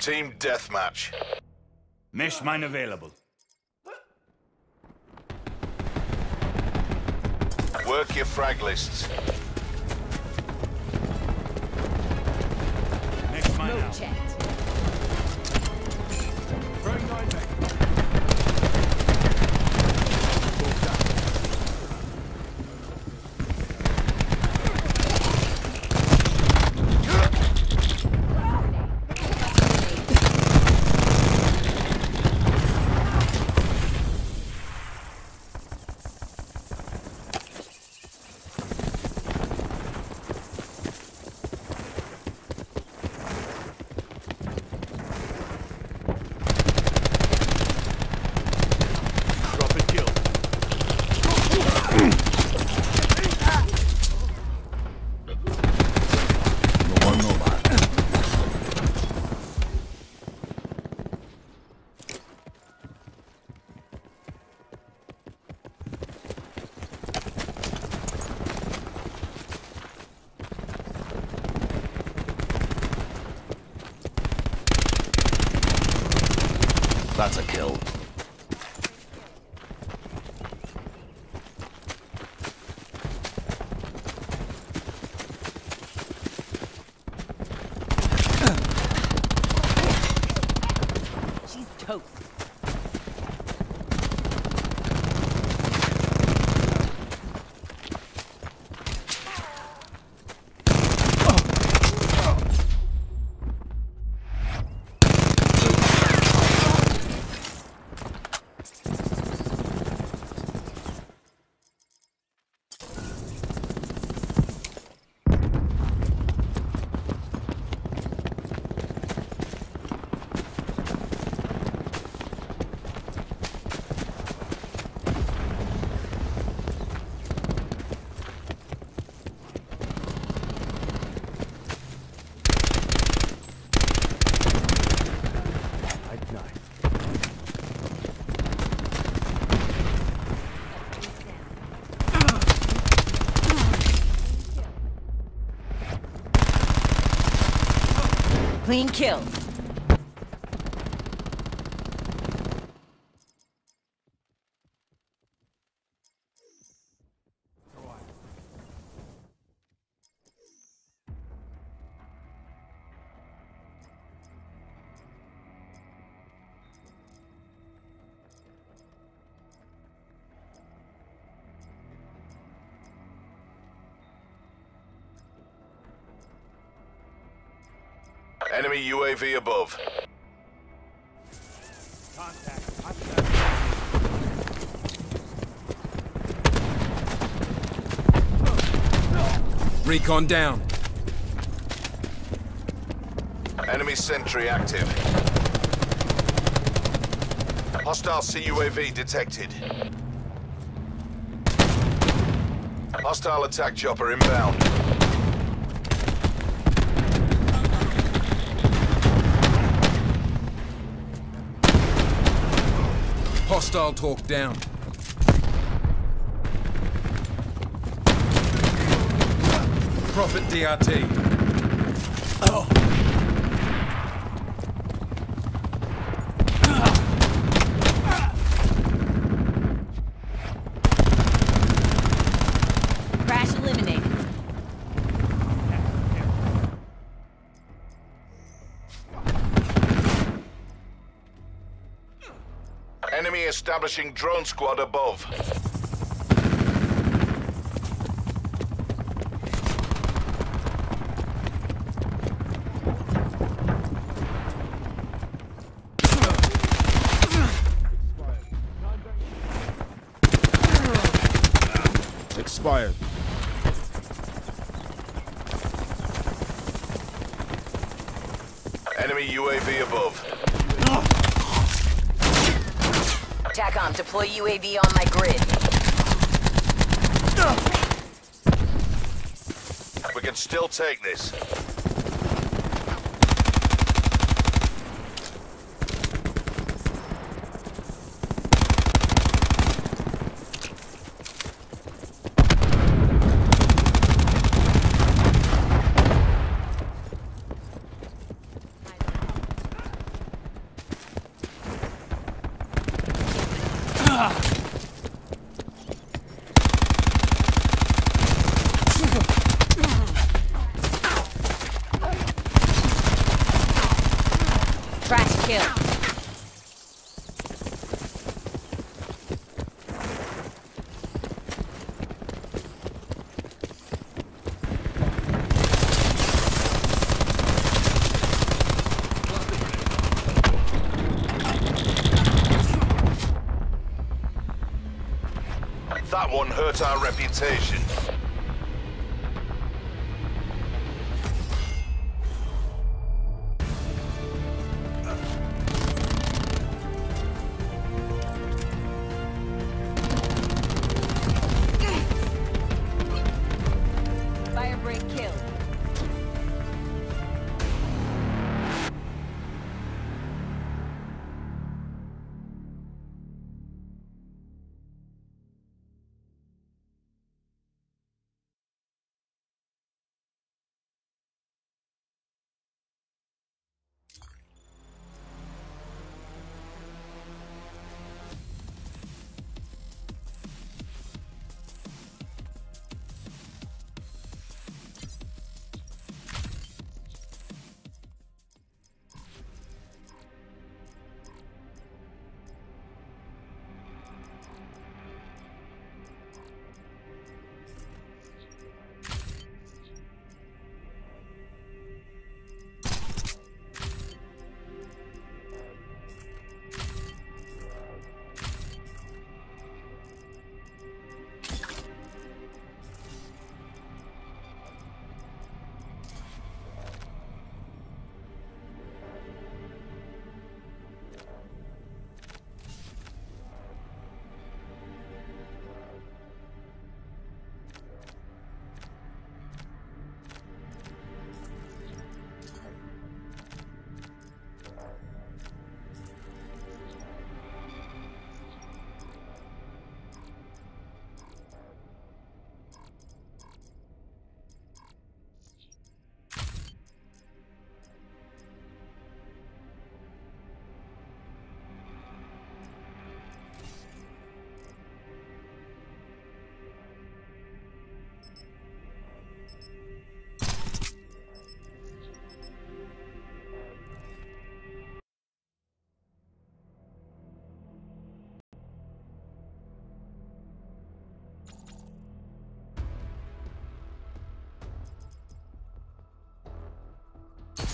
Team deathmatch. Mesh mine available. Work your frag lists. Mesh mine Mode out. checked. Clean kill. Enemy UAV above. Contact. Recon down. Enemy sentry active. Hostile CUAV detected. Hostile attack chopper inbound. Hostile talk down. Profit DRT. Crash oh. Establishing drone squad above. Expired. Enemy UAV above. TACOM, deploy UAV on my grid. We can still take this. Trash kill. That one hurt our reputation.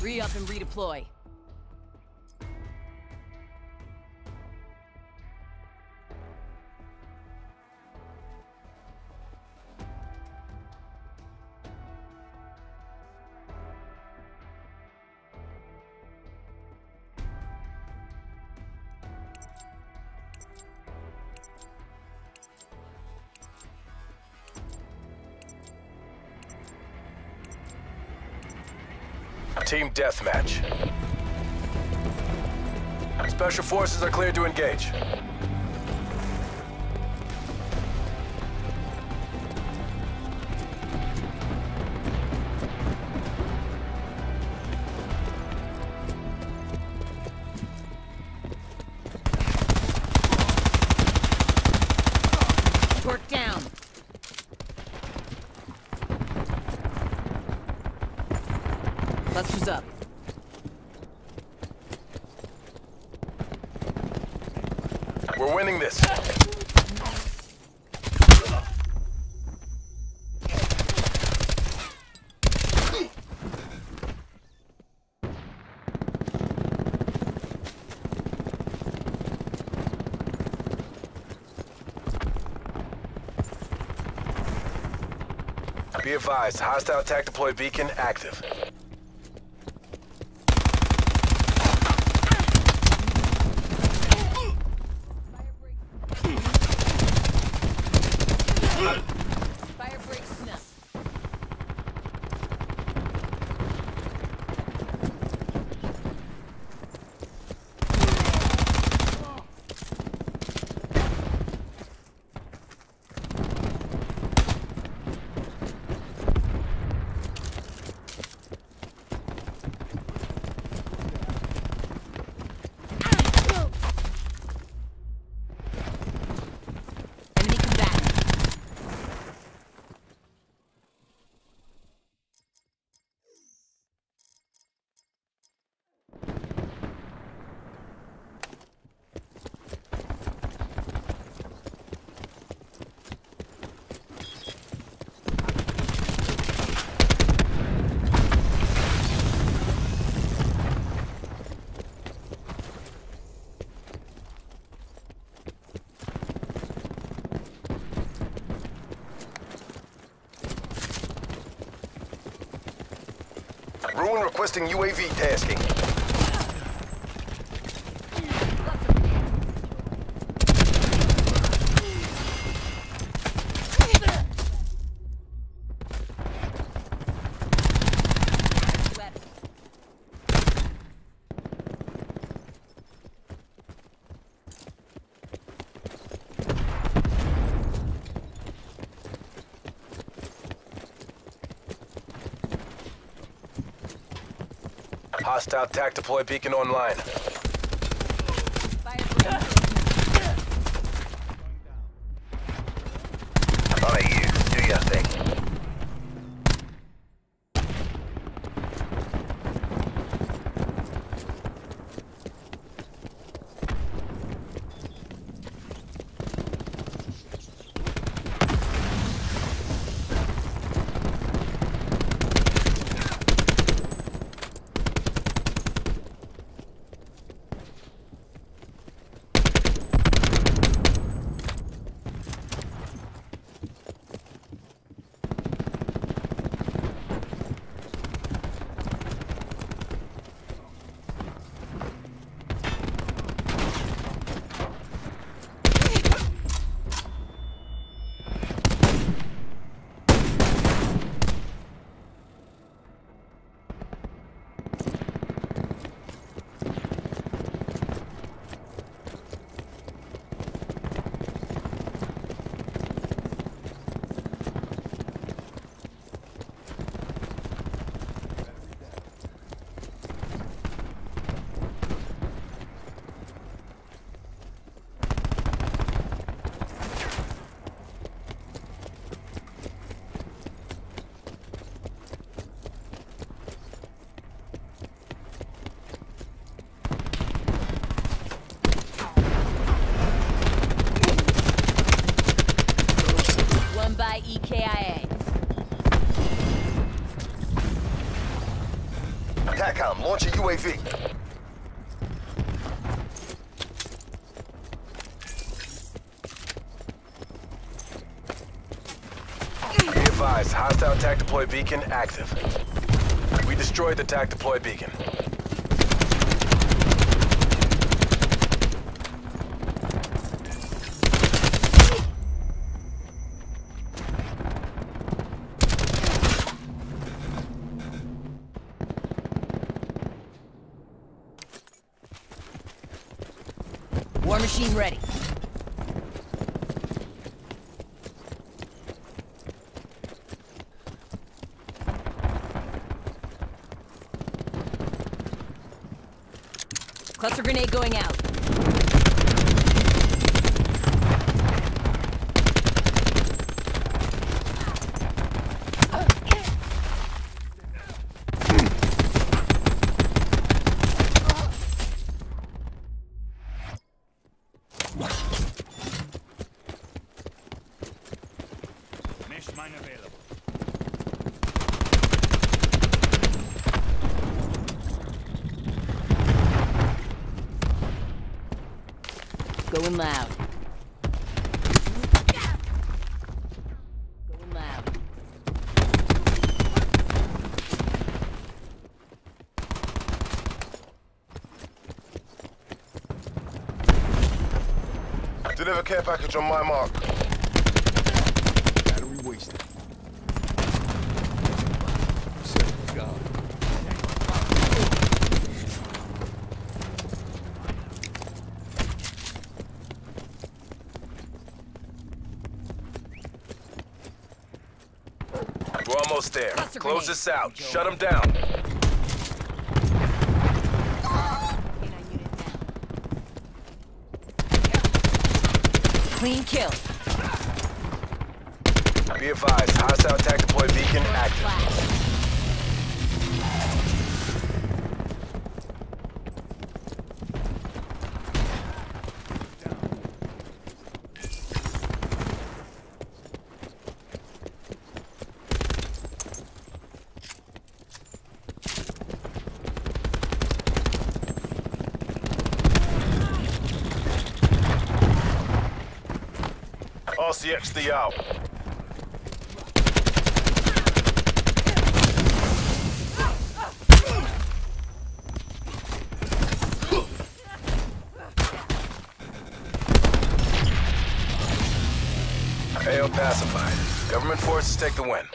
Re-up and redeploy. Team Deathmatch. Special Forces are cleared to engage. Advised, hostile attack deploy beacon active. Ruin requesting UAV tasking. Hostile TAC deploy beacon online. On you. Do your thing. One by E EKIA. TACOM, launch a UAV. Be advised, hostile TAC deploy beacon active. We destroyed the TAC deploy beacon. War machine ready. Cluster grenade going out. Mesh mine available. Going loud. Going loud. Deliver care package on my mark. Battery wasted. Set guard. We're almost there. Close this out. Shut them down. Clean kill. Be advised, hostile attack deploy beacon active. Flash. RCXD out. AO pacified. Government forces take the win.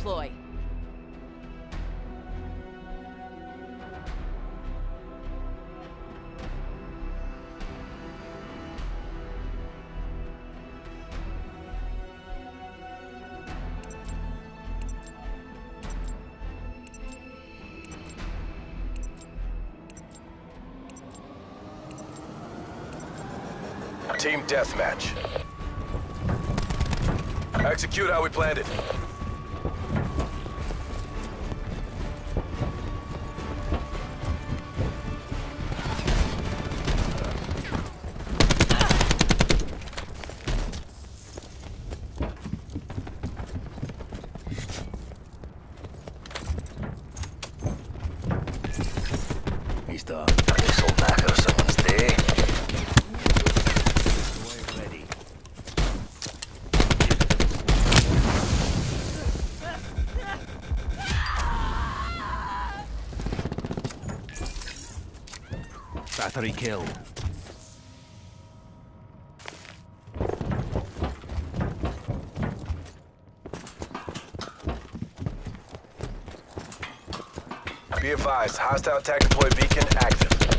Redeploy. Team deathmatch. Execute how we planned it. Esos pájaros son usted. Ready. Battery kill. Advised, hostile attack deploy beacon active.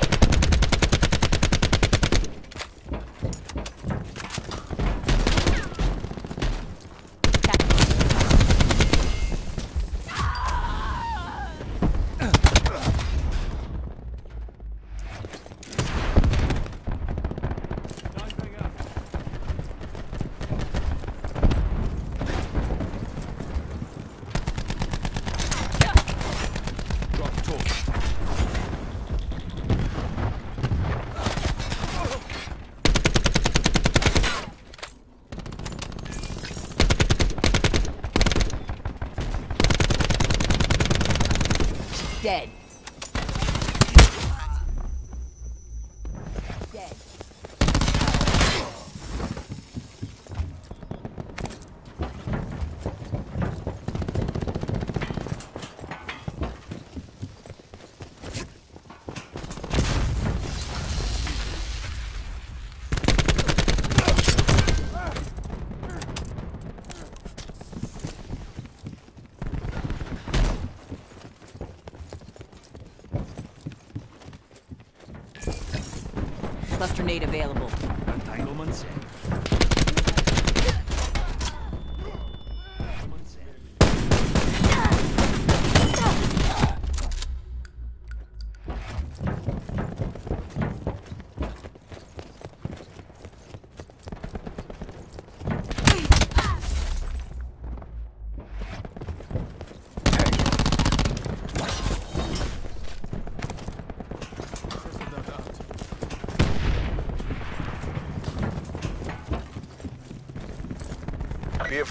Nade available.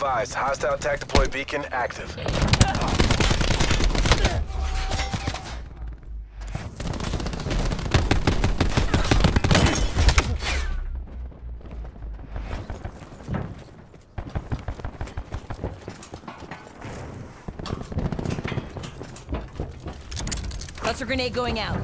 Advised, hostile attack deploy beacon active. Cluster grenade going out.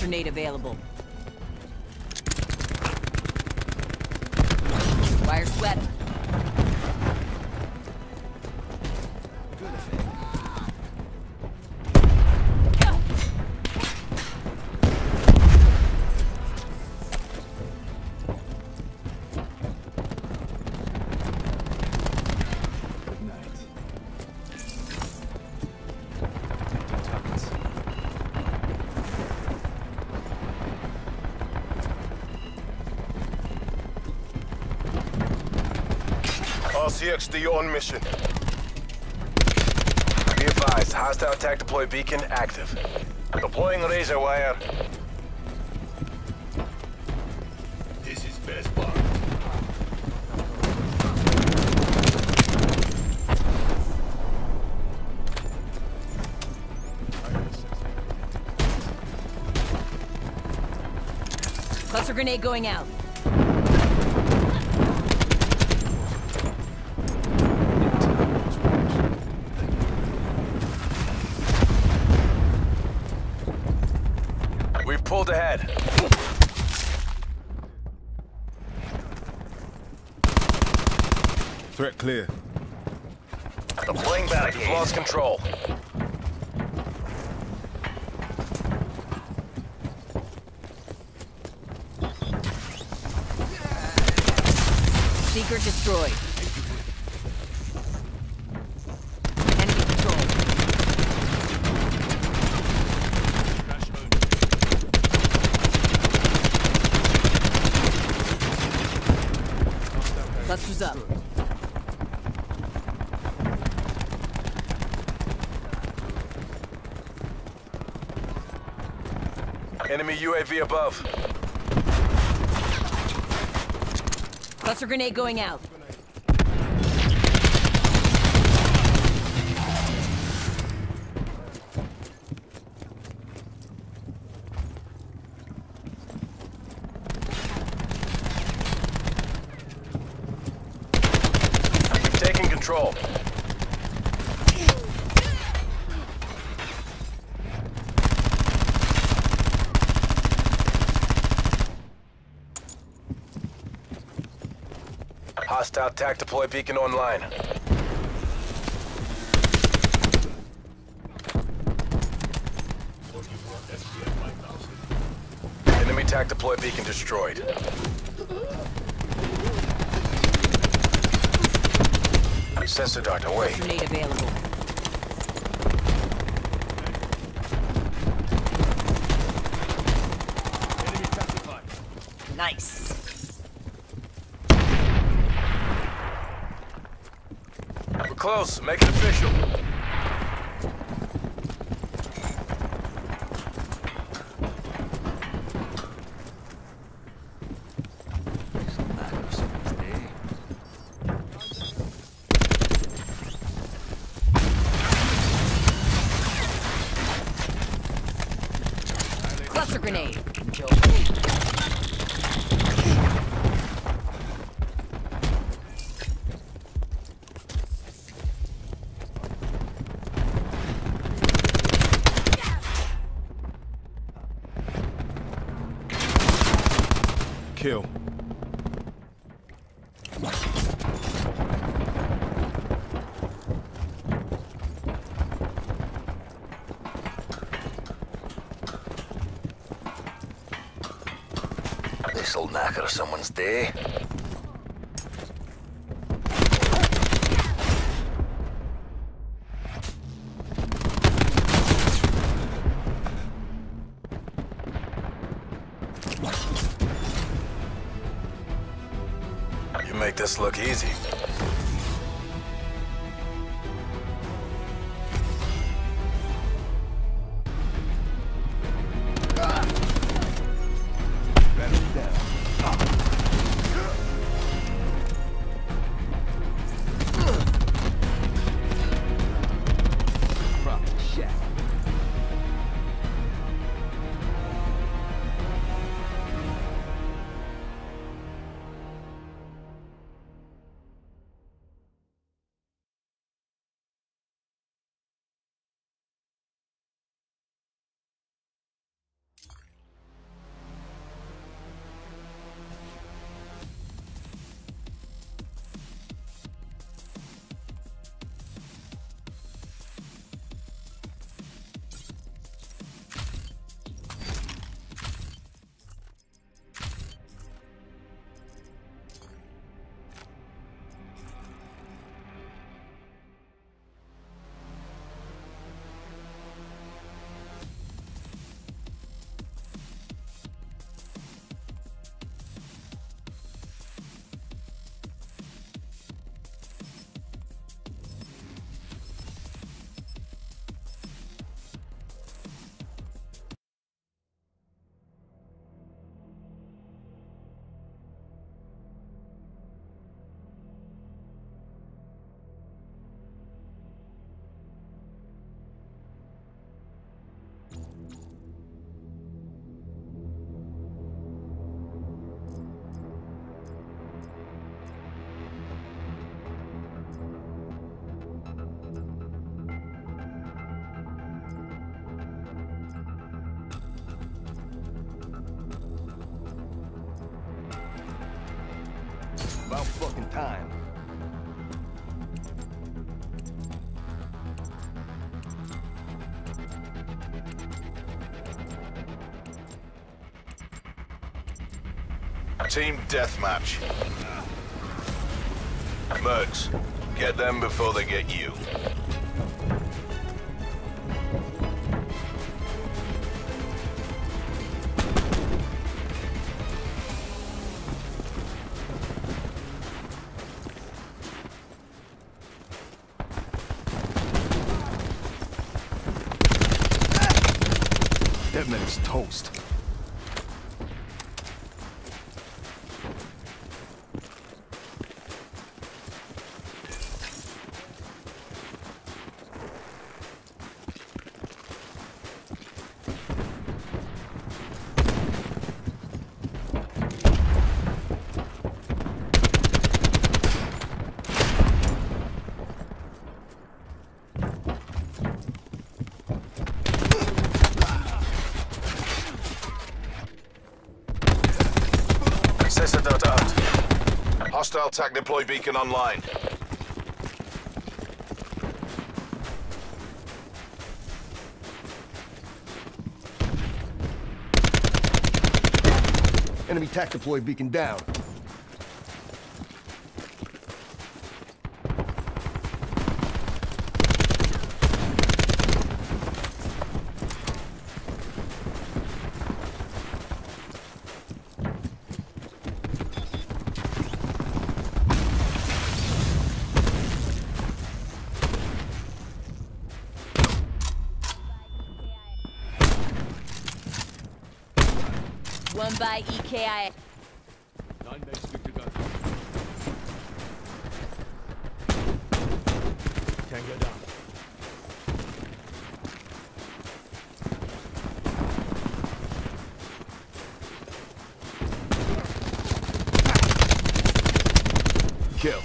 Cluster nade available. RCXD on mission. Be advised, hostile attack deploy beacon active. Deploying razor wire. This is best part. Cluster grenade going out. We've lost control. Seeker destroyed. Enemy controlled. Cluster's up. Enemy UAV above. Cluster grenade going out. We've taken control. Hostile attack deploy beacon online. Enemy attack deploy beacon destroyed. Sensor dart away. Grenade available. Nice. Close. Make it official. Cluster grenade. Kill. This'll knacker someone's day. You make this look easy. Team deathmatch. Mercs, get them before they get you. That man is toast. Sensor dart out. TAC deploy beacon online. Enemy tac deploy beacon down. One E EKI. Tango down. Kill.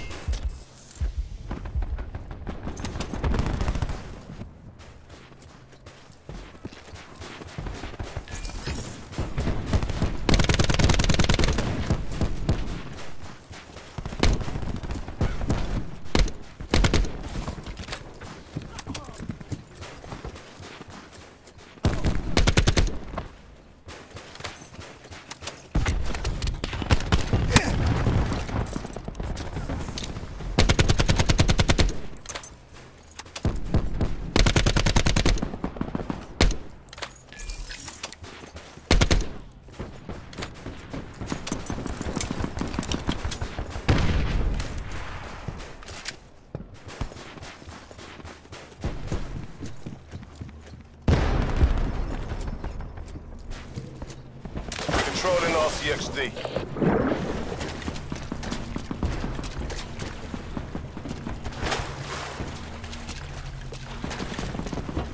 RCXD.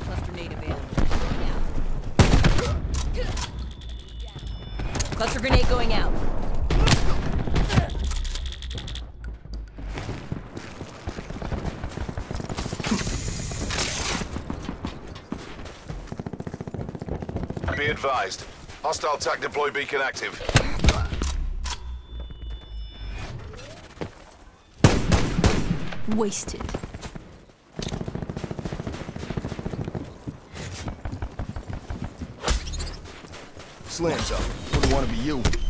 Cluster grenade available. Cluster grenade going out. Be advised. Hostile TAC deploy beacon active. Wasted. Slams up. Wouldn't want to be you.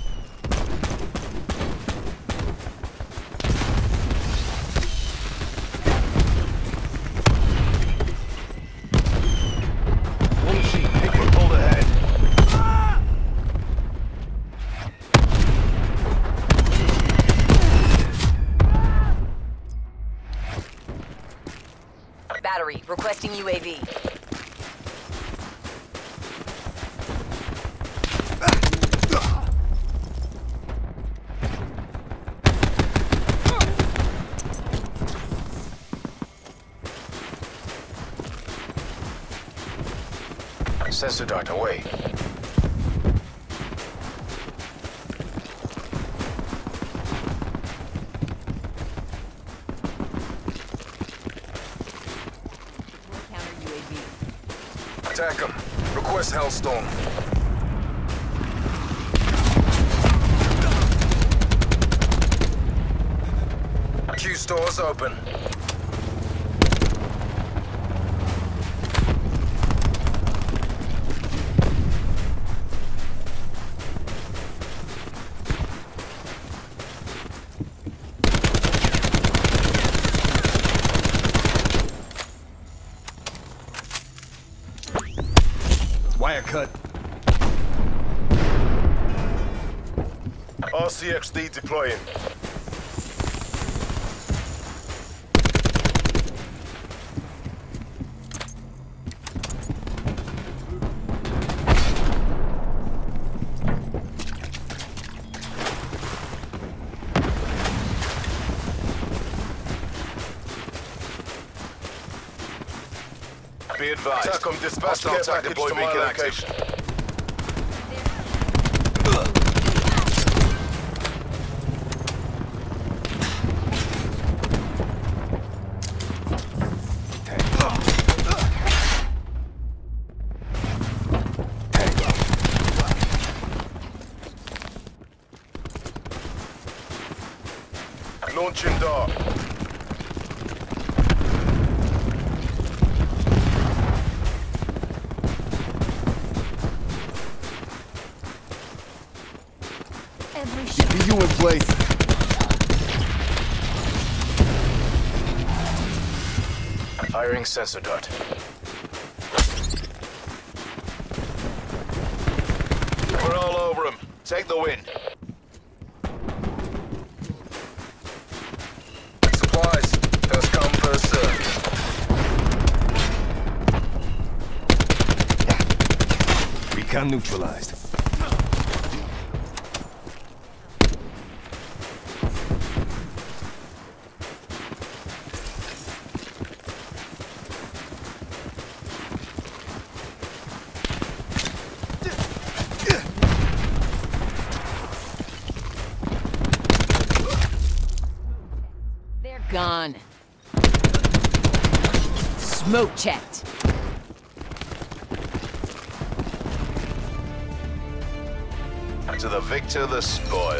Sensor dart away. Attack him. Request Hellstorm. Q stores open. Wire cut. RCXD deploying. Be advised. TACOM dispatched Hostile care TAC package deploy to my location. Firing sensor dart. We're all over him. Take the win. Supplies. First come, first served. Recon neutralized. To the victor,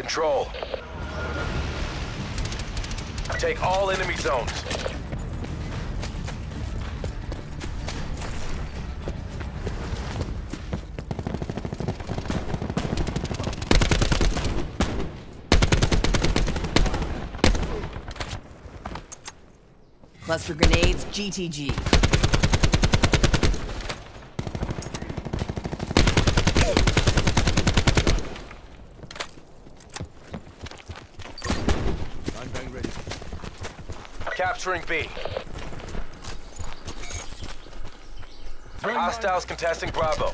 Control. Take all enemy zones. Cluster grenades, GTG. Capturing B. Hostiles contesting Bravo.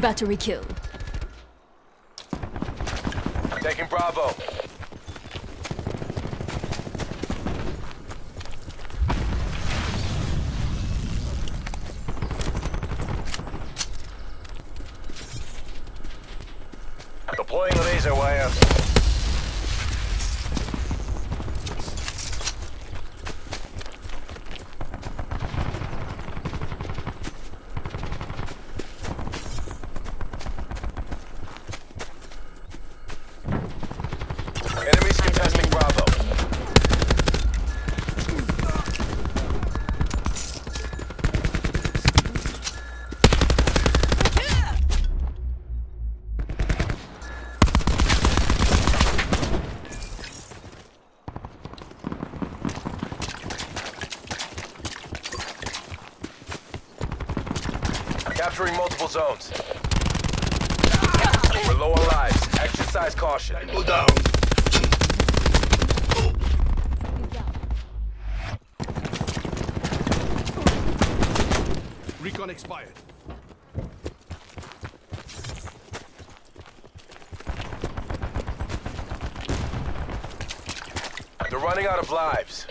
Battery kill. Taking Bravo. Deploying a laser wire. Enemies contesting Bravo. Capturing multiple zones. We're low on lives. Exercise caution. Go down. Recon expired. They're running out of lives.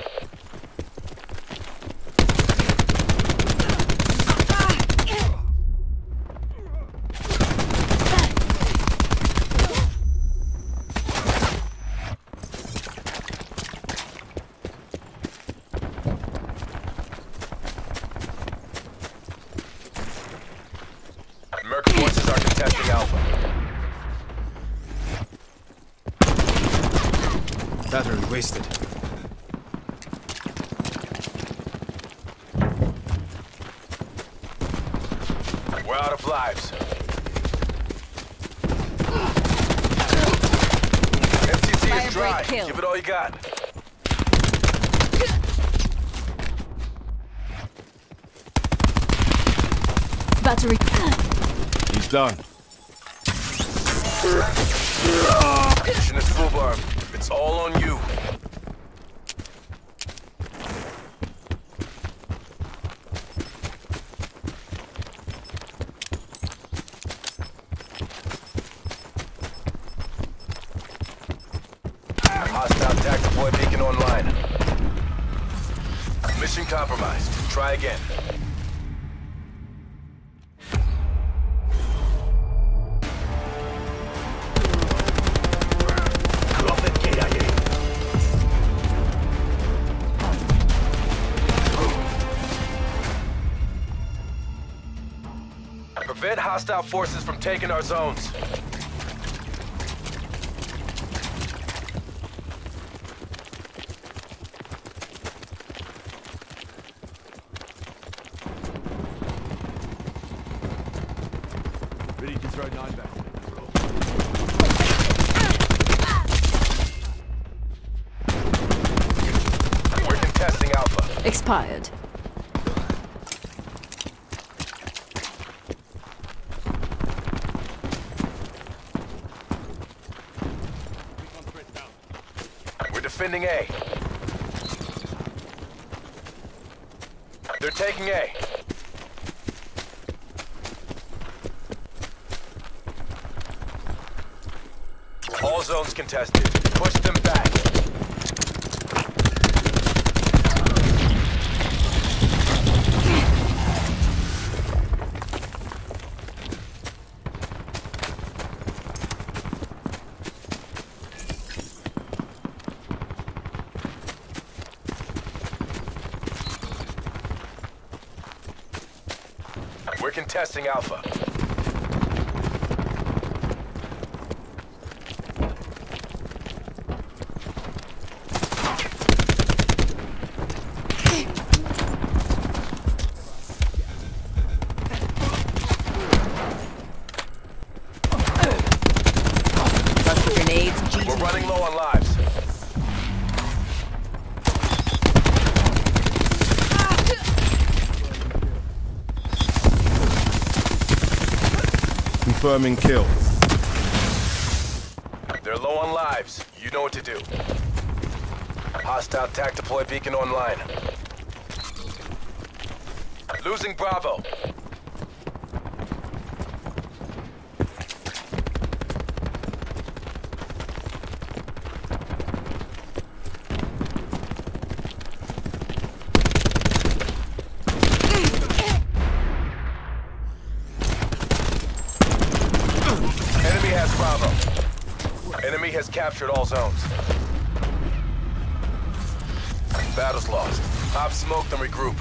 Hostile forces from taking our zones. Ready to throw nine back. We're contesting Alpha. Expired. We're defending A. They're taking A. All zones contested. Push them back. We're Alpha. Confirming kill. They're low on lives. You know what to do. Hostile TAC deploy beacon online. Losing Bravo. Enemy has Bravo. Enemy has captured all zones. Battle's lost. Op smoked and regroup.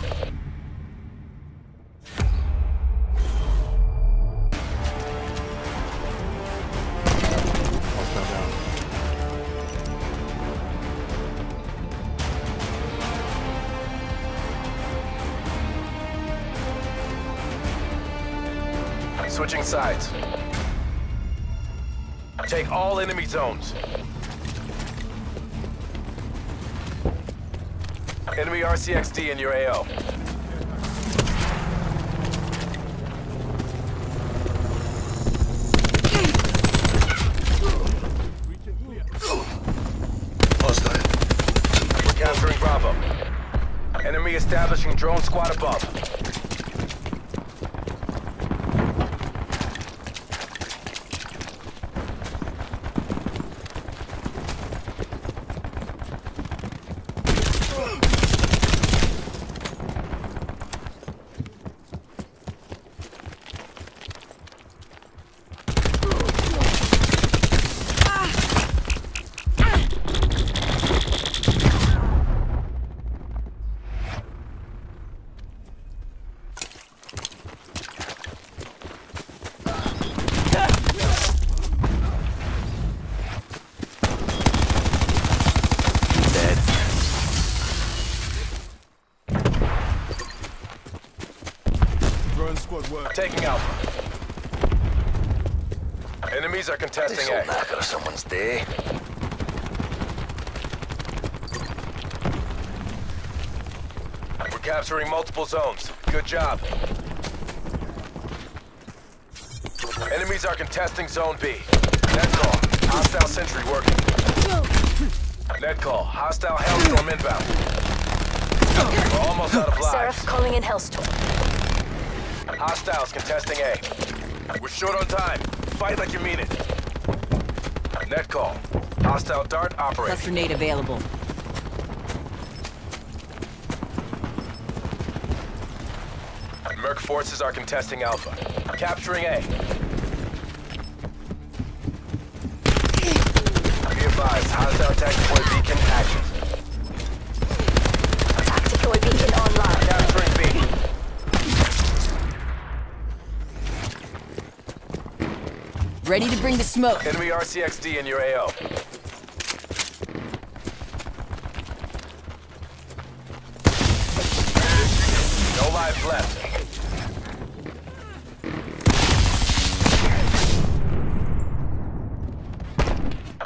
Switching sides. Take all enemy zones. RCXD in your AO. We're capturing Bravo. Enemy establishing drone squad above. Dead. Drone squad work. Taking Alpha. Enemies are contesting A. knacker of someone's day. We're capturing multiple zones. Good job. Enemies are contesting Zone B. Net call. Hostile sentry working. Net call. Hostile Hellstorm inbound. We're almost out of lives. Seraph calling in Hellstorm. Hostiles contesting A. We're short on time. Fight like you mean it. Net call. Hostile dart operating. Cluster nade available. Merc forces are contesting Alpha. Capturing A. Be advised, hostile tactical beacon active. Ready to bring the smoke. Enemy RCXD in your AO. No lives left.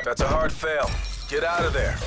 That's a hard fail. Get out of there.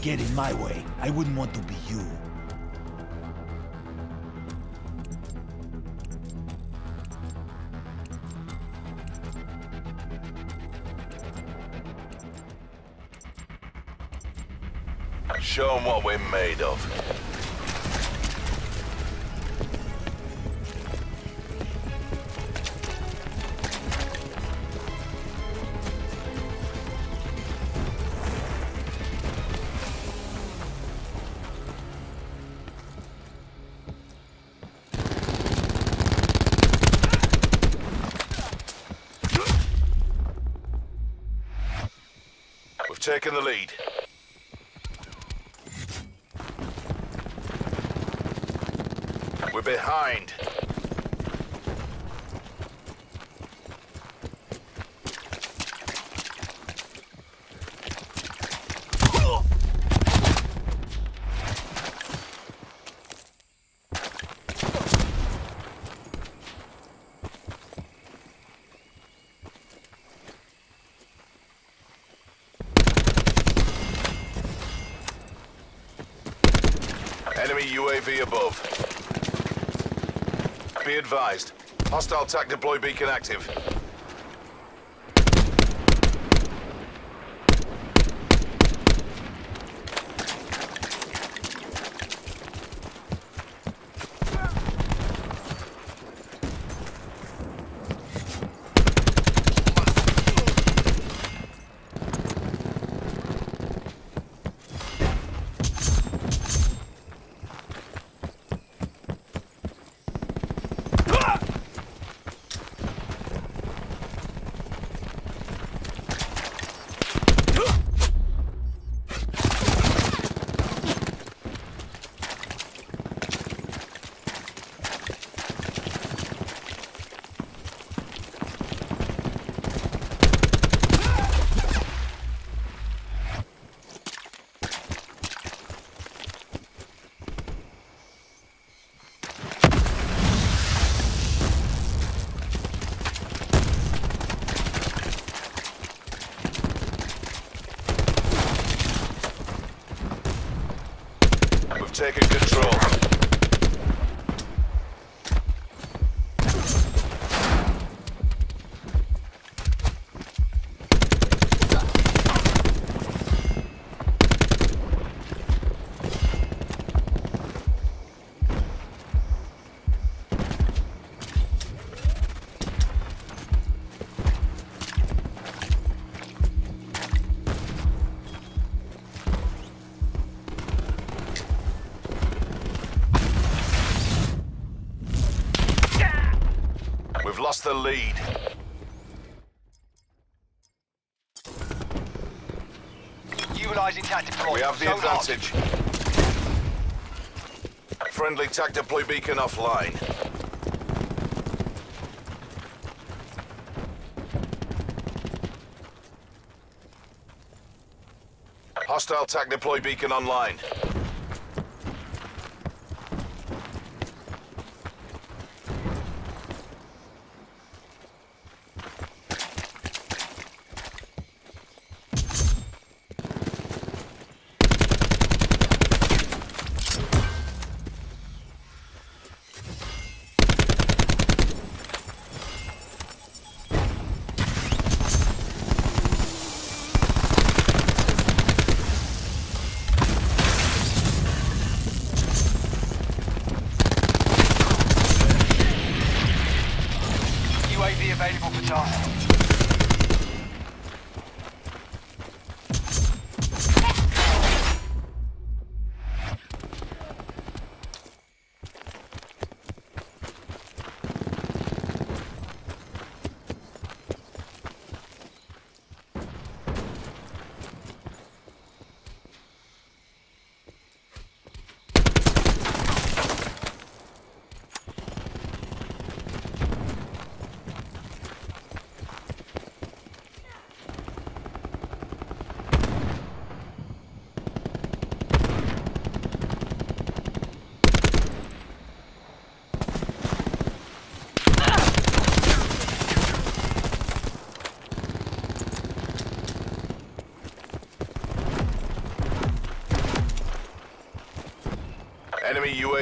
Get in my way. I wouldn't want to be you. What we're made of. We've taken the lead. We're behind. Enemy UAV above. Be advised. Hostile TAC deploy beacon active. We've lost the lead. Utilizing TAC deploy. We have the Zone advantage. Friendly TAC deploy beacon offline. Hostile TAC deploy beacon online.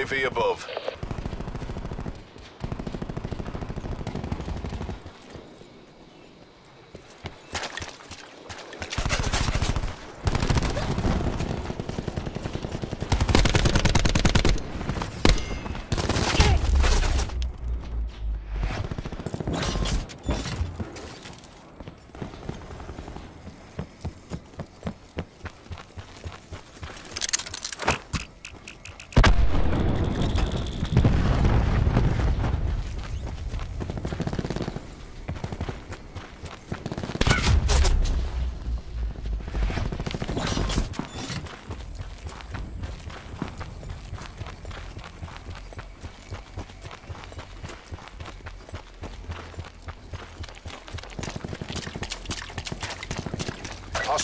UAV above.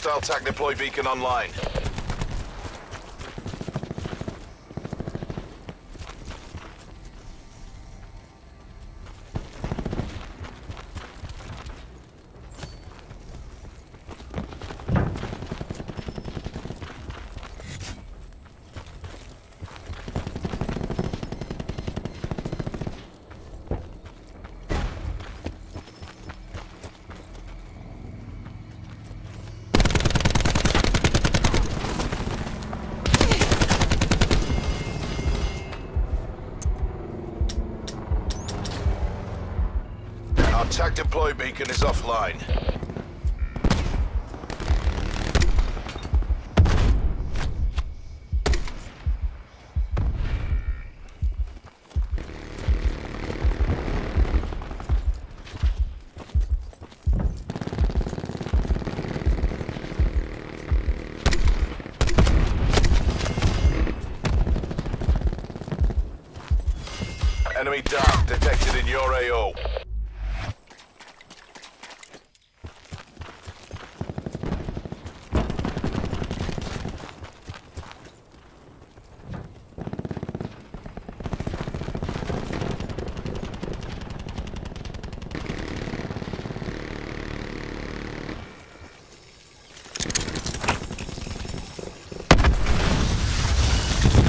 Hostile TAC deploy beacon online. Our TAC deploy beacon is offline. Enemy dart detected in your AO.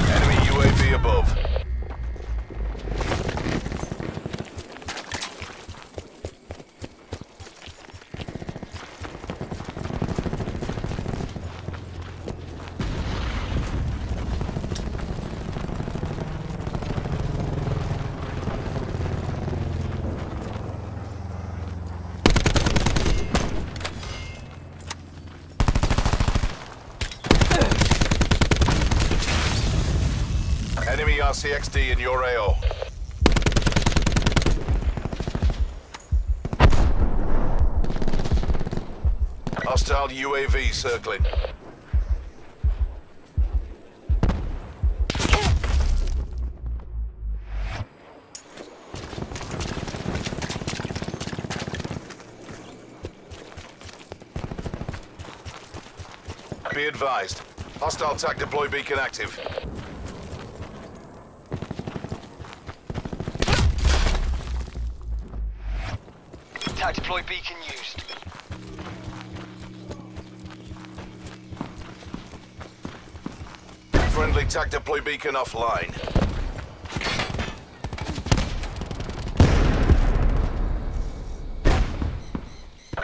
Enemy UAV above. RCXD in your AO. Hostile UAV circling. Be advised. Hostile TAC deploy beacon active. TAC deploy beacon used. Friendly TAC deploy beacon offline.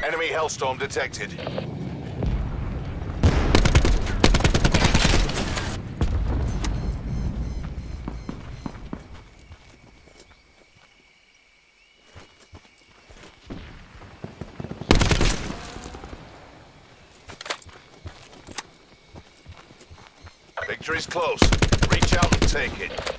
Enemy Hellstorm detected. Close. Reach out and take it.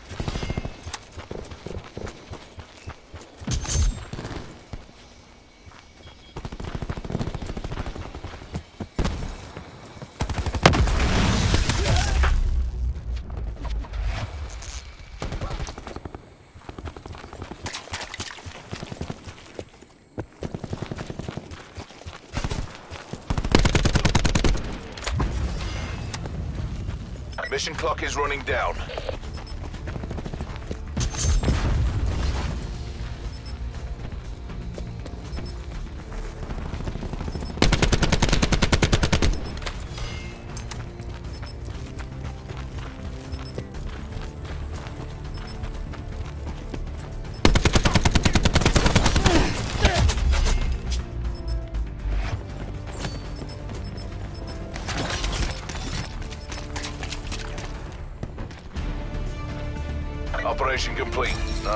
Mission clock is running down.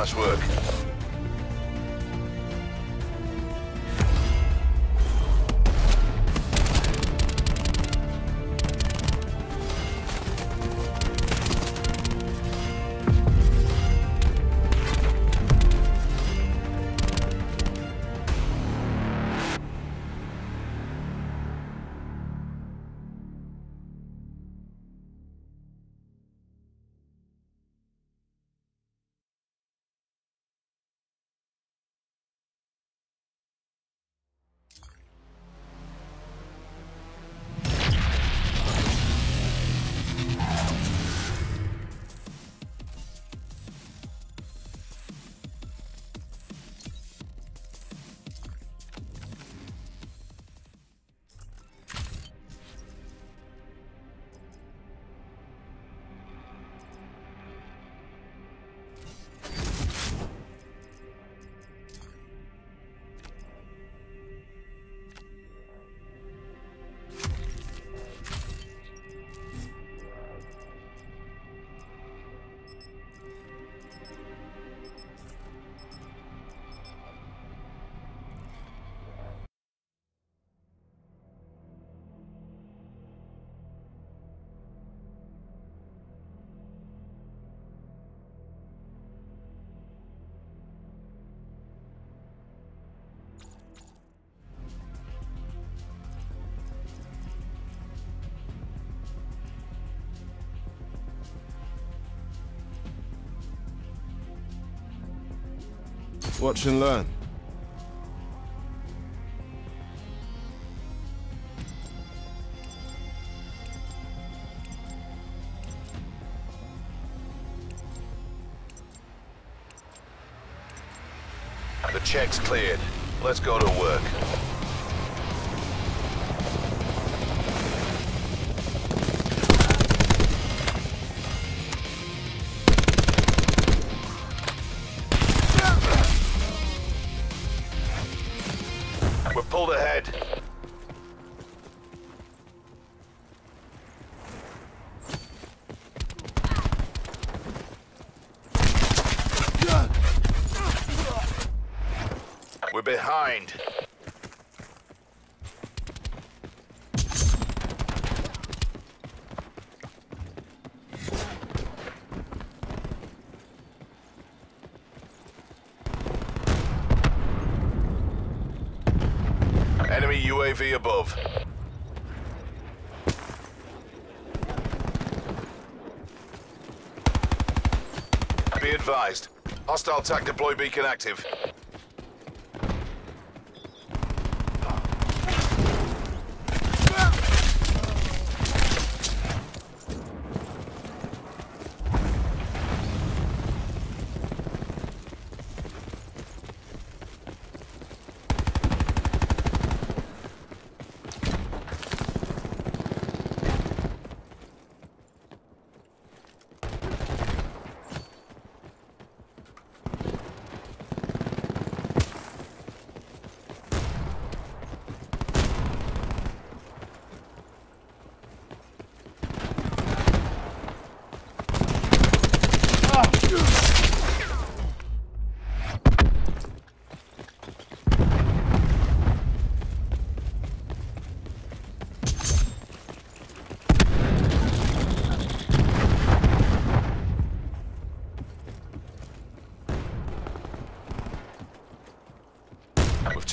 Nice work. Watch and learn. The check's cleared. Let's go to work. UAV above. Be advised. Hostile TAC deploy beacon active.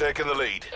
We've the lead.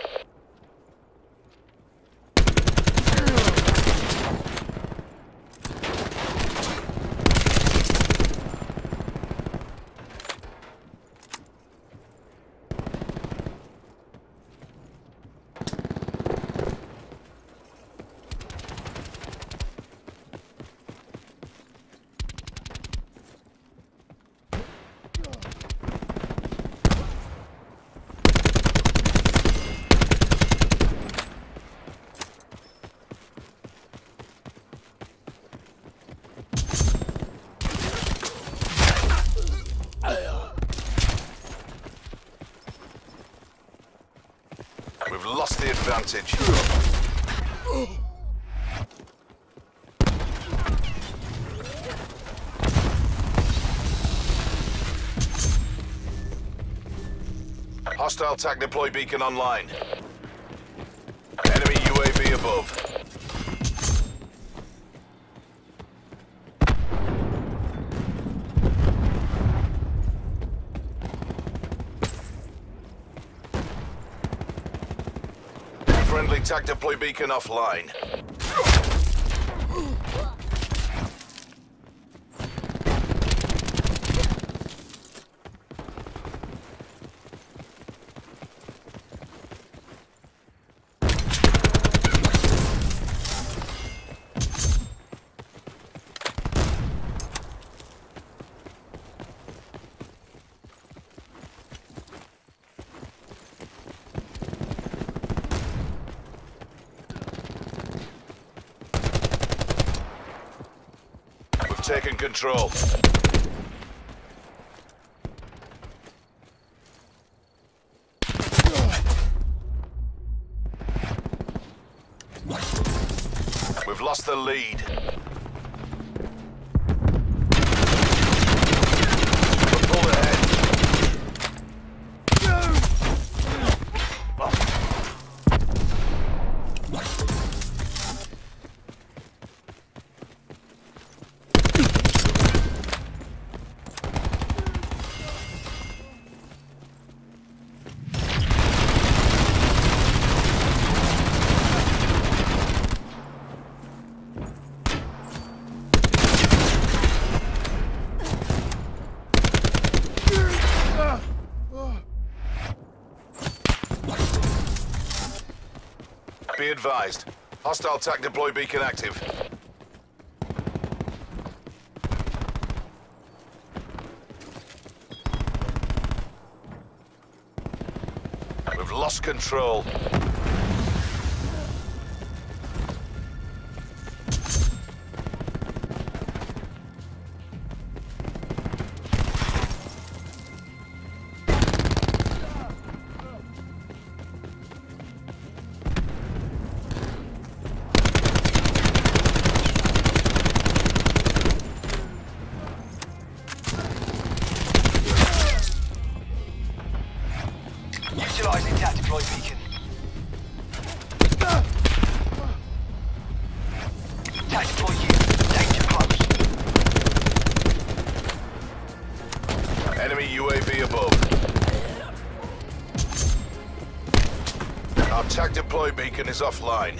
defense engine. Hostile TAC deploy beacon online. Enemy UAV above. Deploy beacon offline. We've control. Hostile TAC deploy beacon active. We've lost control. Beacon is offline.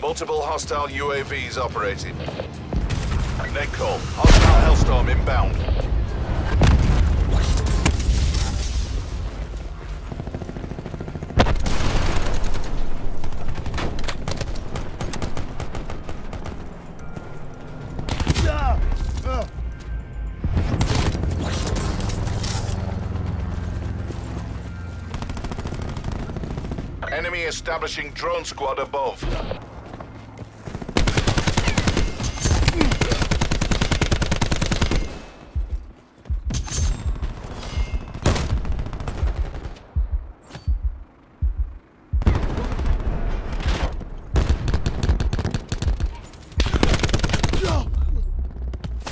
Multiple hostile UAVs operating. Net call. Hostile Hellstorm inbound. Establishing drone squad above.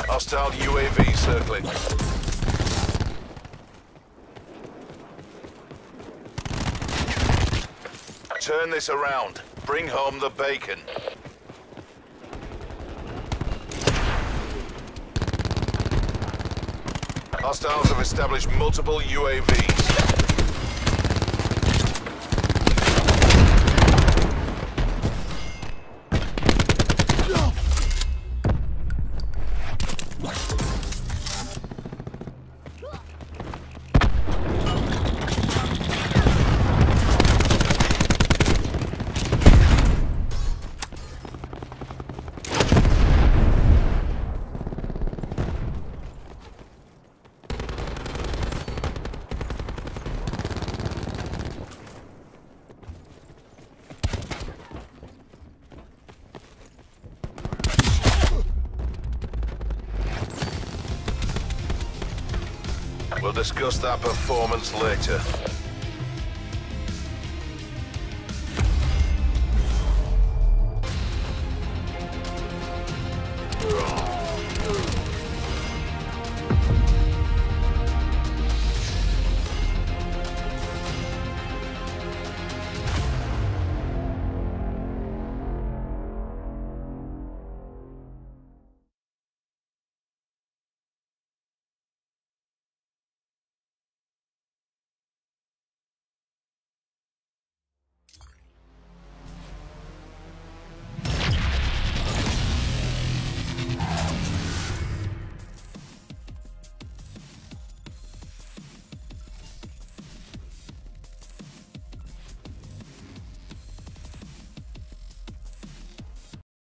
Hostile UAV circling. Turn this around. Bring home the bacon. Hostiles have established multiple UAVs. Discuss that performance later.